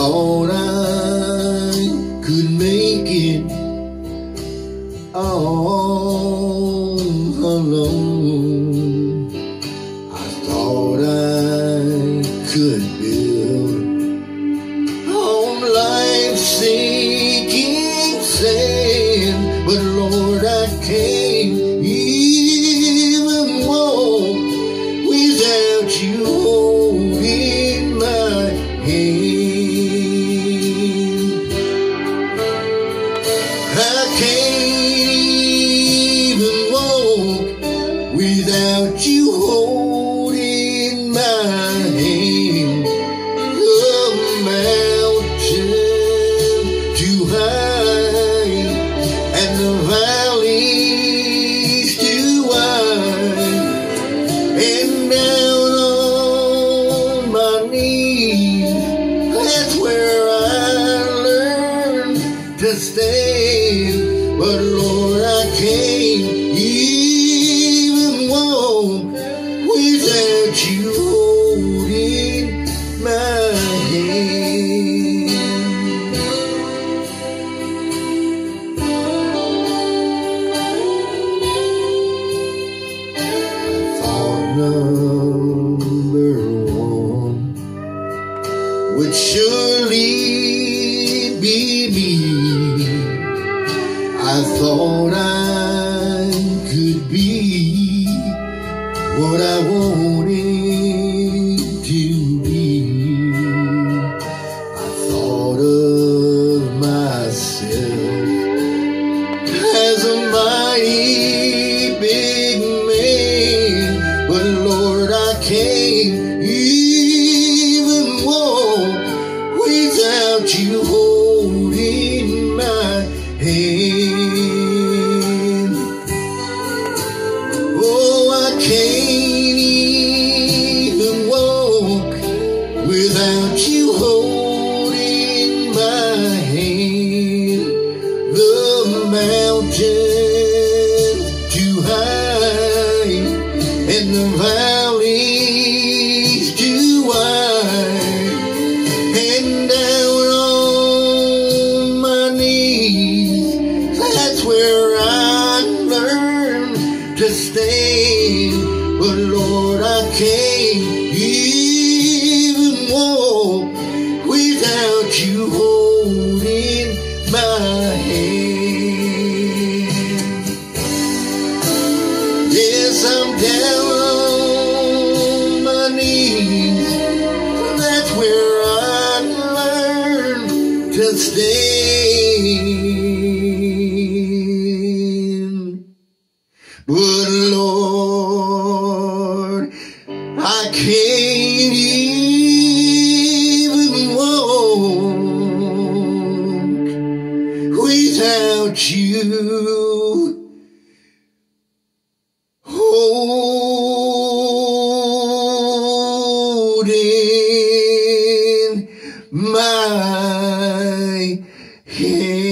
thought I could make it all alone. I thought I could build home life sinking sand, but Lord, I can't. Without you holding my hand. The too high and the valleys too wide, and down on my knees. That's where I learned to stand. But Lord, number one would surely be me. I thought I could be what I wanted to be. I thought of myself as a mighty Oh, I can't even walk without to. But Lord, I can't even walk without you holding my hand. Yes, I'm down on my knees. That's where I learned to stand. Lord, I can't even walk without you. Holding my hand.